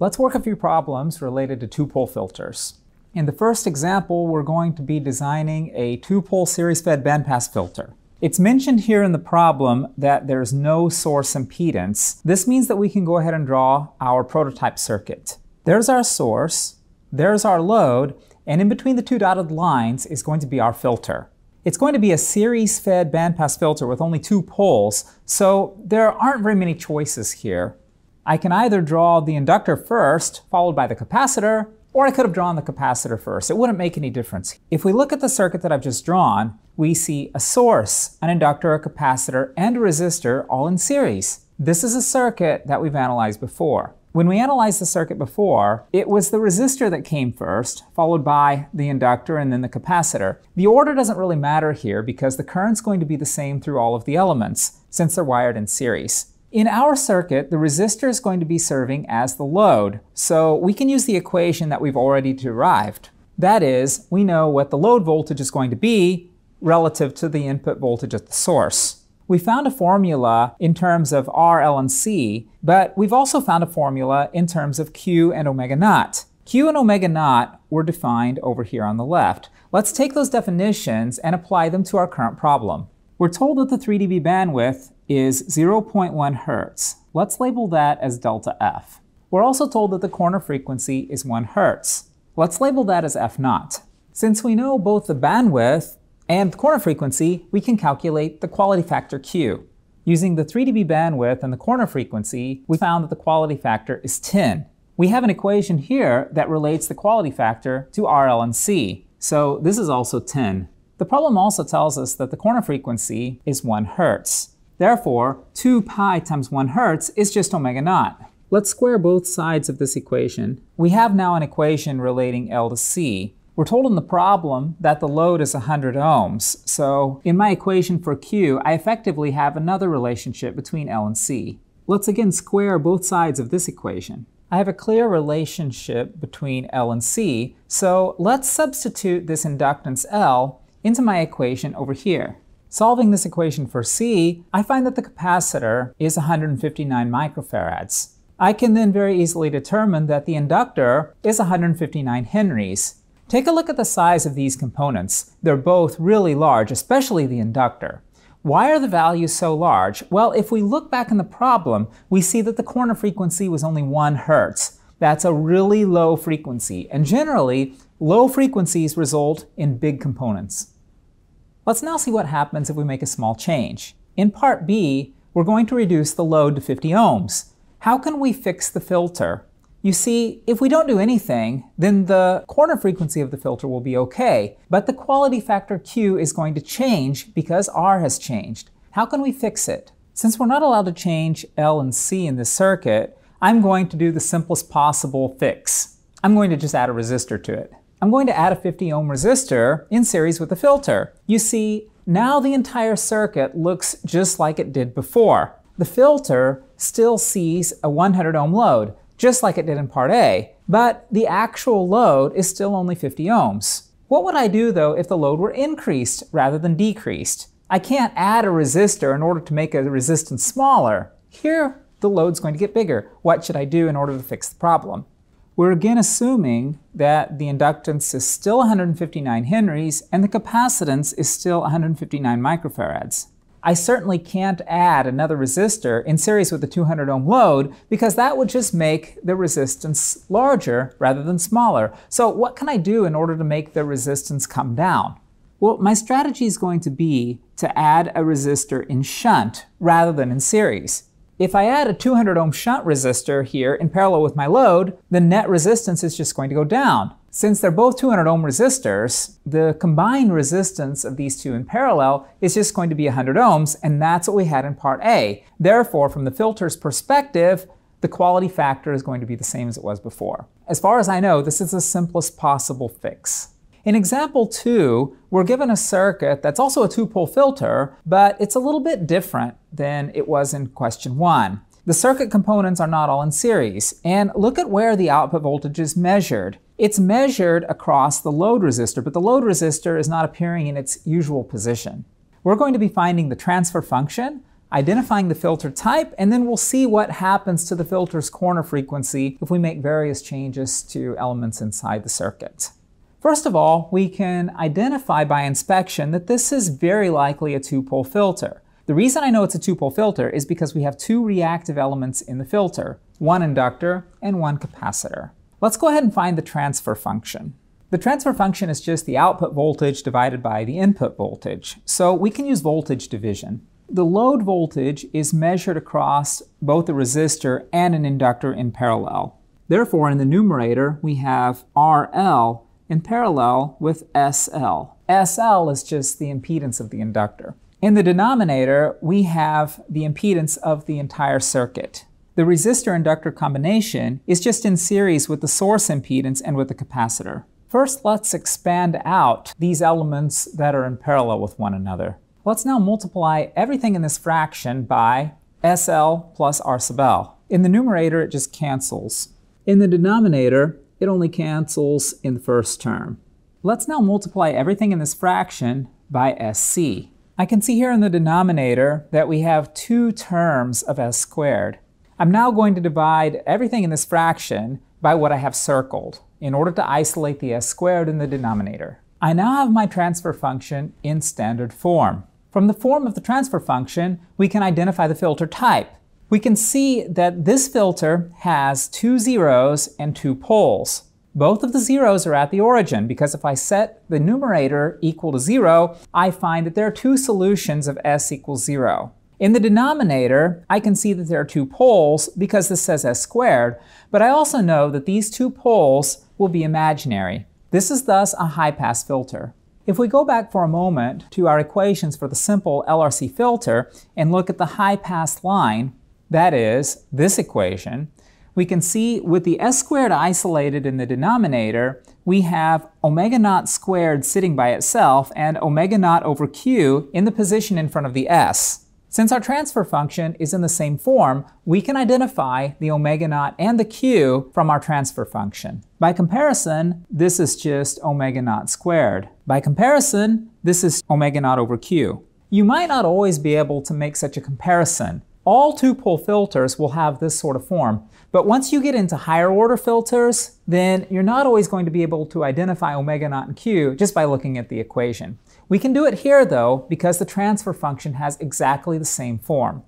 Let's work a few problems related to two-pole filters. In the first example, we're going to be designing a two-pole series-fed bandpass filter. It's mentioned here in the problem that there's no source impedance. This means that we can go ahead and draw our prototype circuit. There's our source, there's our load, and in between the two dotted lines is going to be our filter. It's going to be a series-fed bandpass filter with only two poles, so there aren't very many choices here. I can either draw the inductor first, followed by the capacitor, or I could have drawn the capacitor first. It wouldn't make any difference. If we look at the circuit that I've just drawn, we see a source, an inductor, a capacitor, and a resistor all in series. This is a circuit that we've analyzed before. When we analyzed the circuit before, it was the resistor that came first, followed by the inductor and then the capacitor. The order doesn't really matter here because the current's going to be the same through all of the elements, since they're wired in series. In our circuit, the resistor is going to be serving as the load, so we can use the equation that we've already derived. That is, we know what the load voltage is going to be relative to the input voltage at the source. We found a formula in terms of R, L, and C, but we've also found a formula in terms of Q and omega naught. Q and omega naught were defined over here on the left. Let's take those definitions and apply them to our current problem. We're told that the 3 dB bandwidth is 0.1 hertz. Let's label that as delta F. We're also told that the corner frequency is 1 hertz. Let's label that as F naught. Since we know both the bandwidth and the corner frequency, we can calculate the quality factor Q. Using the 3 dB bandwidth and the corner frequency, we found that the quality factor is 10. We have an equation here that relates the quality factor to RL and C, so this is also 10. The problem also tells us that the corner frequency is 1 hertz. Therefore, 2 pi times 1 hertz is just omega naught. Let's square both sides of this equation. We have now an equation relating L to C. We're told in the problem that the load is 100 ohms, so in my equation for Q, I effectively have another relationship between L and C. Let's again square both sides of this equation. I have a clear relationship between L and C, so let's substitute this inductance L into my equation over here. Solving this equation for C, I find that the capacitor is 159 microfarads. I can then very easily determine that the inductor is 159 henries. Take a look at the size of these components. They're both really large, especially the inductor. Why are the values so large? Well, if we look back in the problem, we see that the corner frequency was only 1 hertz. That's a really low frequency, and generally, low frequencies result in big components. Let's now see what happens if we make a small change. In part B, we're going to reduce the load to 50 ohms. How can we fix the filter? You see, if we don't do anything, then the corner frequency of the filter will be okay, but the quality factor Q is going to change because R has changed. How can we fix it? Since we're not allowed to change L and C in this circuit, I'm going to do the simplest possible fix. I'm going to just add a resistor to it. I'm going to add a 50 ohm resistor in series with the filter. You see, now the entire circuit looks just like it did before. The filter still sees a 100 ohm load, just like it did in part A, but the actual load is still only 50 ohms. What would I do though if the load were increased rather than decreased? I can't add a resistor in order to make a resistance smaller. Here, the load's going to get bigger. What should I do in order to fix the problem? We're again assuming that the inductance is still 159 henries and the capacitance is still 159 microfarads. I certainly can't add another resistor in series with a 200 ohm load because that would just make the resistance larger rather than smaller. So what can I do in order to make the resistance come down? Well, my strategy is going to be to add a resistor in shunt rather than in series. If I add a 200 ohm shunt resistor here in parallel with my load, the net resistance is just going to go down. Since they're both 200 ohm resistors, the combined resistance of these two in parallel is just going to be 100 ohms, and that's what we had in part A. Therefore, from the filter's perspective, the quality factor is going to be the same as it was before. As far as I know, this is the simplest possible fix. In example two, we're given a circuit that's also a two-pole filter, but it's a little bit different than it was in question one. The circuit components are not all in series, and look at where the output voltage is measured. It's measured across the load resistor, but the load resistor is not appearing in its usual position. We're going to be finding the transfer function identifying the filter type, and then we'll see what happens to the filter's corner frequency if we make various changes to elements inside the circuit. First of all, we can identify by inspection that this is very likely a two-pole filter. The reason I know it's a two-pole filter is because we have two reactive elements in the filter, one inductor and one capacitor. Let's go ahead and find the transfer function. The transfer function is just the output voltage divided by the input voltage, so we can use voltage division. The load voltage is measured across both a resistor and an inductor in parallel. Therefore, in the numerator, we have RL in parallel with SL. SL is just the impedance of the inductor. In the denominator, we have the impedance of the entire circuit. The resistor-inductor combination is just in series with the source impedance and with the capacitor. First, let's expand out these elements that are in parallel with one another. Let's now multiply everything in this fraction by SL plus R sub L. In the numerator, it just cancels. In the denominator, it only cancels in the first term. Let's now multiply everything in this fraction by SC. I can see here in the denominator that we have two terms of S squared. I'm now going to divide everything in this fraction by what I have circled in order to isolate the s squared in the denominator. I now have my transfer function in standard form. From the form of the transfer function, we can identify the filter type. We can see that this filter has two zeros and two poles. Both of the zeros are at the origin because if I set the numerator equal to zero, I find that there are two solutions of s equals zero. In the denominator, I can see that there are two poles because this says s squared, but I also know that these two poles will be imaginary. This is thus a high-pass filter. If we go back for a moment to our equations for the simple LRC filter and look at the high-pass line, that is, this equation, we can see with the s squared isolated in the denominator, we have omega naught squared sitting by itself and omega naught over q in the position in front of the s. Since our transfer function is in the same form, we can identify the omega naught and the q from our transfer function. By comparison, this is just omega naught squared. By comparison, this is omega naught over q. You might not always be able to make such a comparison. All two-pole filters will have this sort of form, but once you get into higher order filters, then you're not always going to be able to identify omega naught and q just by looking at the equation. We can do it here though because the transfer function has exactly the same form.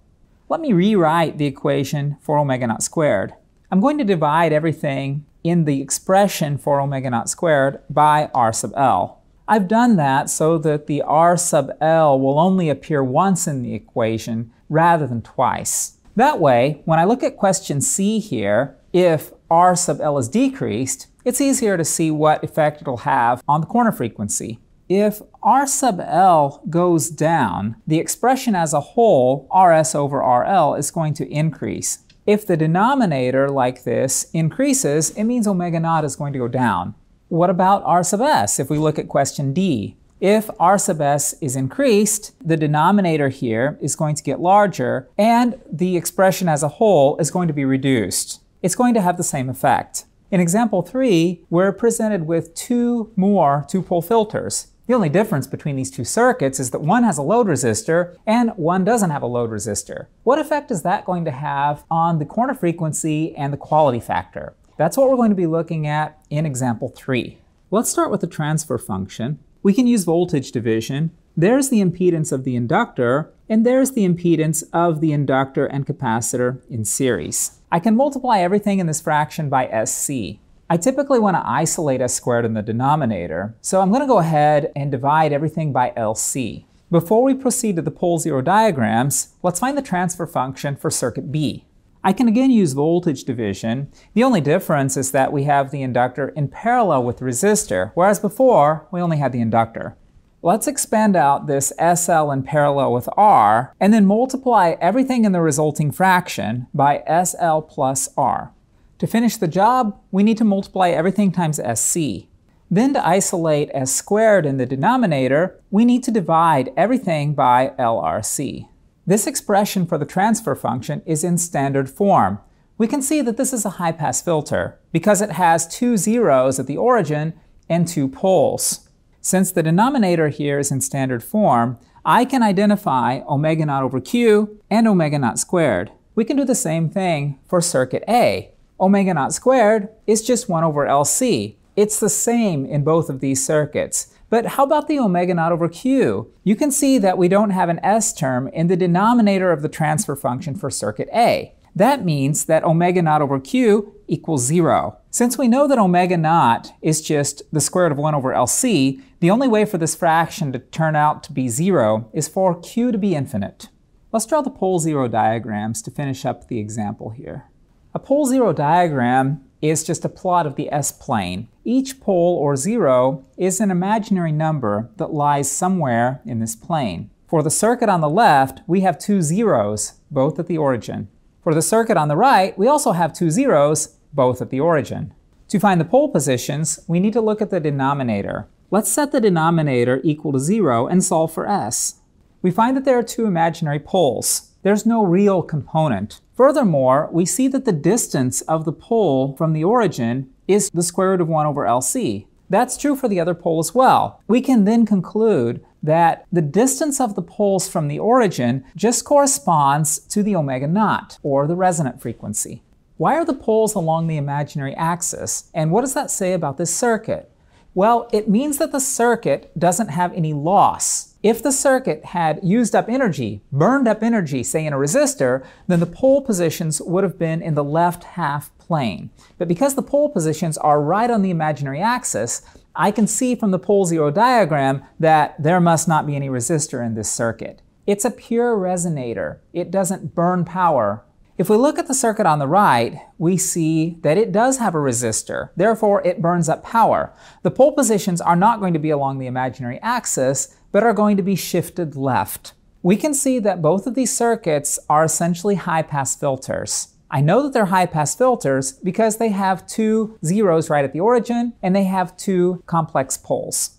Let me rewrite the equation for omega naught squared. I'm going to divide everything in the expression for omega naught squared by r sub L. I've done that so that the r sub L will only appear once in the equation rather than twice. That way, when I look at question C here, if r sub L is decreased, it's easier to see what effect it'll have on the corner frequency. If R sub L goes down, the expression as a whole, RS over RL, is going to increase. If the denominator, like this, increases, it means omega naught is going to go down. What about R sub S if we look at question D? If R sub S is increased, the denominator here is going to get larger, and the expression as a whole is going to be reduced. It's going to have the same effect. In example 3, we're presented with two more two-pole filters. The only difference between these two circuits is that one has a load resistor and one doesn't have a load resistor. What effect is that going to have on the corner frequency and the quality factor? That's what we're going to be looking at in example 3. Let's start with the transfer function. We can use voltage division. There's the impedance of the inductor, and there's the impedance of the inductor and capacitor in series. I can multiply everything in this fraction by SC. I typically want to isolate s squared in the denominator, so I'm going to go ahead and divide everything by LC. Before we proceed to the pole zero diagrams, let's find the transfer function for circuit B. I can again use voltage division. The only difference is that we have the inductor in parallel with the resistor, whereas before we only had the inductor. Let's expand out this SL in parallel with R, and then multiply everything in the resulting fraction by SL plus R. To finish the job, we need to multiply everything times SC. Then to isolate S squared in the denominator, we need to divide everything by LRC. This expression for the transfer function is in standard form. We can see that this is a high-pass filter because it has two zeros at the origin and two poles. Since the denominator here is in standard form, I can identify omega naught over q and omega naught squared. We can do the same thing for circuit A. Omega naught squared is just 1 over LC. It's the same in both of these circuits. But how about the omega naught over q? You can see that we don't have an s term in the denominator of the transfer function for circuit A. That means that omega naught over q equals 0. Since we know that omega naught is just the square root of 1 over LC, the only way for this fraction to turn out to be 0 is for q to be infinite. Let's draw the pole zero diagrams to finish up the example here. A pole zero diagram is just a plot of the s-plane. Each pole, or zero, is an imaginary number that lies somewhere in this plane. For the circuit on the left, we have two zeros, both at the origin. For the circuit on the right, we also have two zeros, both at the origin. To find the pole positions, we need to look at the denominator. Let's set the denominator equal to 0 and solve for s. We find that there are two imaginary poles. There's no real component. Furthermore, we see that the distance of the pole from the origin is the square root of 1 over LC. That's true for the other pole as well. We can then conclude that the distance of the poles from the origin just corresponds to the omega naught, or the resonant frequency. Why are the poles along the imaginary axis, and what does that say about this circuit? Well, it means that the circuit doesn't have any loss. If the circuit had used up energy, burned up energy, say in a resistor, then the pole positions would have been in the left half plane. But because the pole positions are right on the imaginary axis, I can see from the pole zero diagram that there must not be any resistor in this circuit. It's a pure resonator. It doesn't burn power. If we look at the circuit on the right, we see that it does have a resistor. Therefore, it burns up power. The pole positions are not going to be along the imaginary axis, but are going to be shifted left. We can see that both of these circuits are essentially high-pass filters. I know that they're high pass filters because they have two zeros right at the origin and they have two complex poles.